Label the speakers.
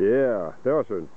Speaker 1: Ja, yeah, det var synd.